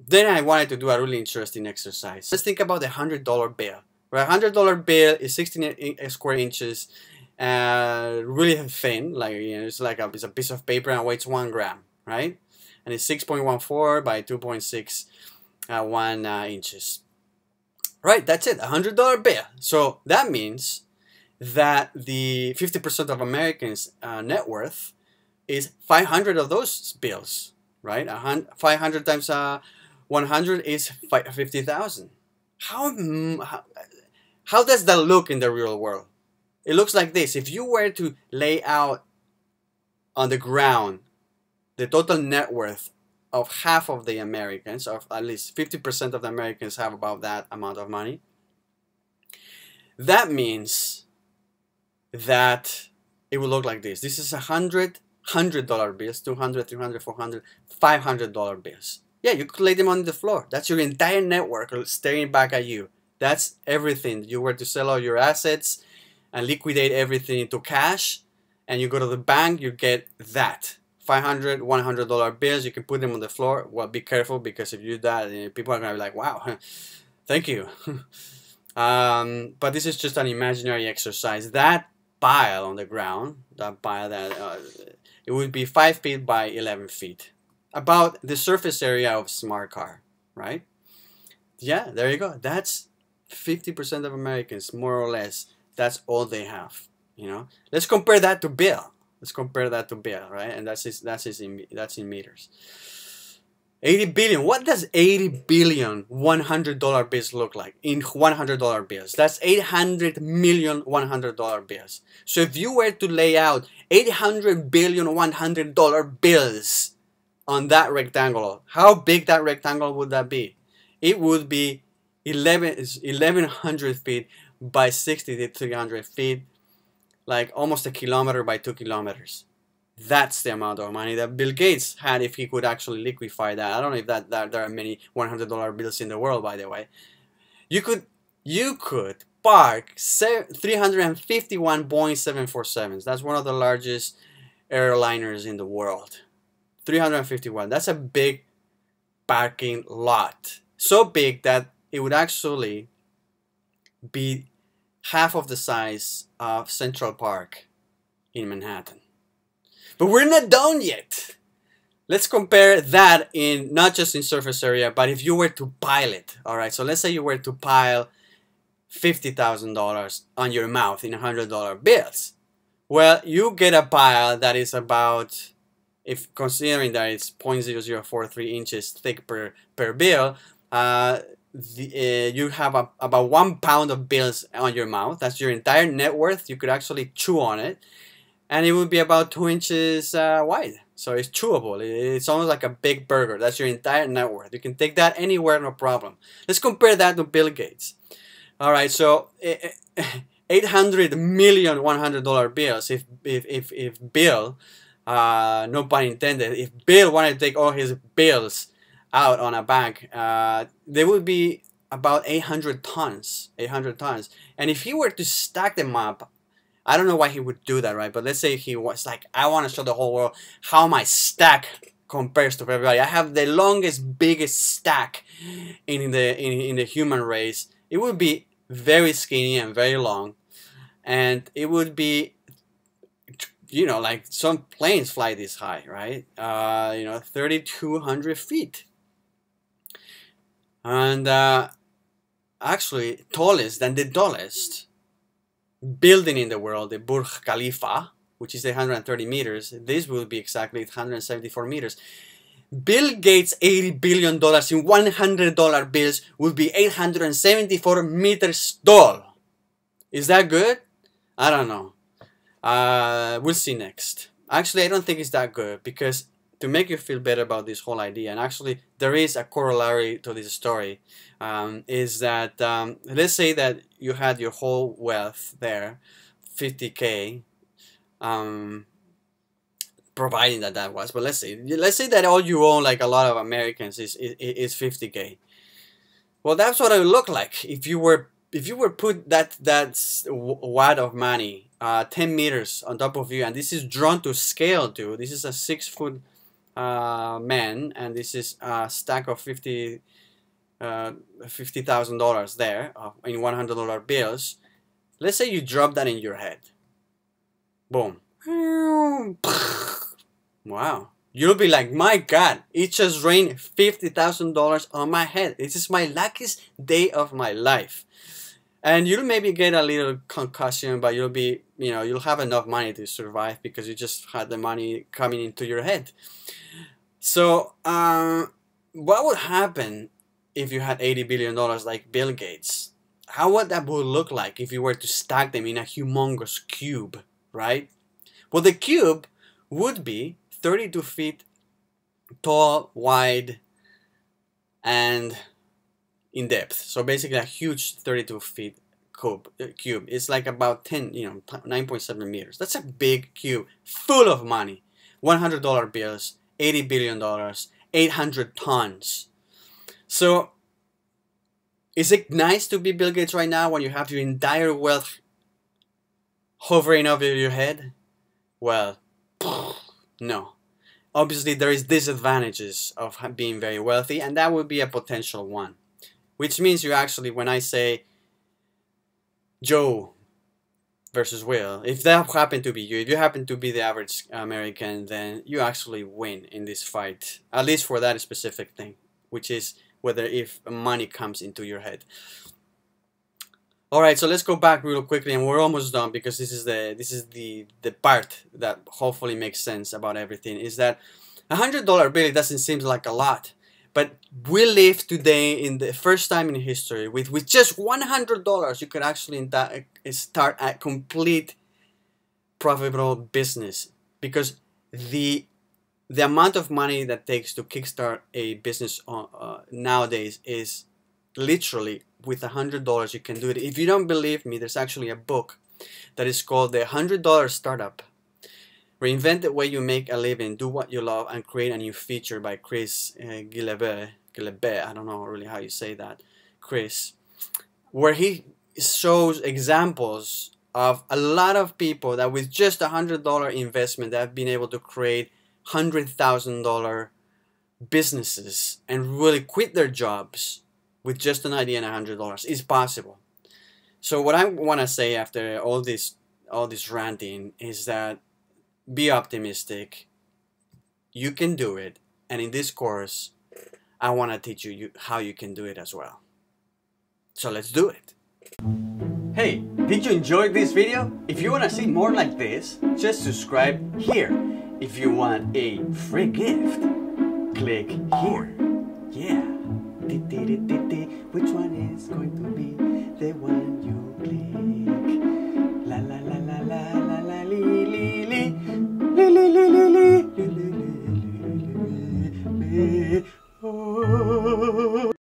Then I wanted to do a really interesting exercise. Let's think about the $100 bill. Right, $100 bill is 16 square inches, uh, really thin, like you know, it's like a, it's a piece of paper and weighs one gram, right? And it's 6.14 by 2.6 uh, one uh, inches. Right, that's it, A $100 bill. So that means that the 50% of Americans' uh, net worth is 500 of those bills, right? 500 times uh, 100 is 50,000. How, how, how does that look in the real world? It looks like this. If you were to lay out on the ground the total net worth of half of the Americans, or at least 50% of the Americans have about that amount of money, that means that it will look like this. This is a hundred hundred dollar bills, 200, 300, 400, 500 dollar bills. Yeah, you could lay them on the floor. That's your entire network staring back at you. That's everything. You were to sell all your assets and liquidate everything into cash, and you go to the bank, you get that. 500 $100 bills, you can put them on the floor. Well, be careful because if you do that, people are going to be like, wow, thank you. um, but this is just an imaginary exercise. That pile on the ground, that pile that uh, it would be 5 feet by 11 feet. About the surface area of smart car, right? Yeah, there you go. That's 50% of Americans, more or less. That's all they have, you know? Let's compare that to Bill. Let's compare that to Bill, right? And that's his, that's his in, that's in meters. 80 billion. What does 80 billion $100 bills look like in $100 bills? That's 800 million $100 bills. So if you were to lay out 800 billion $100 bills on that rectangle, how big that rectangle would that be? It would be 11, 1100 feet by 60 to 300 feet, like almost a kilometer by two kilometers. That's the amount of money that Bill Gates had if he could actually liquefy that. I don't know if that, that there are many $100 bills in the world, by the way. You could you could park 351 Boeing 747s. That's one of the largest airliners in the world. 351. That's a big parking lot. So big that it would actually be half of the size of Central Park in Manhattan. But we're not done yet. Let's compare that in not just in surface area, but if you were to pile it. All right, so let's say you were to pile $50,000 on your mouth in $100 bills. Well, you get a pile that is about, if considering that it's 0.0043 inches thick per, per bill, uh, the, uh, you have a, about one pound of bills on your mouth. That's your entire net worth. You could actually chew on it and it would be about two inches uh, wide. So it's chewable. It's almost like a big burger. That's your entire net worth. You can take that anywhere, no problem. Let's compare that to Bill Gates. All right, so 800 million $100 bills. If, if, if, if Bill, uh, no pun intended, if Bill wanted to take all his bills out on a bank, uh, they would be about 800 tons. 800 tons. And if he were to stack them up I don't know why he would do that, right? But let's say he was like, I want to show the whole world how my stack compares to everybody. I have the longest, biggest stack in the in, in the human race. It would be very skinny and very long, and it would be, you know, like some planes fly this high, right? Uh, you know, thirty two hundred feet, and uh, actually tallest than the tallest building in the world, the Burj Khalifa, which is 130 meters, this will be exactly 174 meters. Bill Gates' $80 billion in $100 bills will be 874 meters tall. Is that good? I don't know. Uh, we'll see next. Actually, I don't think it's that good because to make you feel better about this whole idea, and actually there is a corollary to this story, um, is that um, let's say that you had your whole wealth there, 50k, um, providing that that was, but let's say let's say that all you own, like a lot of Americans, is is, is 50k. Well, that's what it would look like if you were if you were put that that wad of money uh, 10 meters on top of you and this is drawn to scale too this is a six foot uh, men, and this is a stack of 50 uh, $50,000 there in $100 bills. Let's say you drop that in your head. Boom. Wow. You'll be like, my God, it just rained $50,000 on my head. This is my luckiest day of my life. And you'll maybe get a little concussion, but you'll be, you know, you'll have enough money to survive because you just had the money coming into your head. So, um, what would happen if you had 80 billion dollars like Bill Gates? How would that would look like if you were to stack them in a humongous cube, right? Well, the cube would be 32 feet tall, wide, and in depth. So basically a huge 32 feet cube. Uh, cube. It's like about 10, you know, 9.7 meters. That's a big cube full of money. $100 bills, $80 billion, 800 tons. So is it nice to be Bill Gates right now when you have your entire wealth hovering over your head? Well, no. Obviously, there is disadvantages of being very wealthy, and that would be a potential one. Which means you actually, when I say Joe versus Will, if that happened to be you, if you happen to be the average American, then you actually win in this fight, at least for that specific thing, which is whether if money comes into your head. All right, so let's go back real quickly, and we're almost done because this is the this is the the part that hopefully makes sense about everything. Is that a hundred dollar bill? Doesn't seem like a lot, but we live today in the first time in history with with just one hundred dollars, you could actually start a complete profitable business because the the amount of money that takes to kickstart a business uh, nowadays is literally with a hundred dollars you can do it. If you don't believe me there's actually a book that is called the hundred dollar startup. Reinvent the way you make a living. Do what you love and create a new feature by chris uh, i don't know really how you say that. Chris. Where he shows examples of a lot of people that with just a hundred dollar investment that have been able to create hundred thousand dollar businesses and really quit their jobs with just an idea and a hundred dollars. It's possible. So what I want to say after all this all this ranting is that be optimistic. You can do it, and in this course, I want to teach you, you how you can do it as well. So let's do it. Hey, did you enjoy this video? If you want to see more like this, just subscribe here. If you want a free gift, click here. Yeah. Which one is going to be the one you click?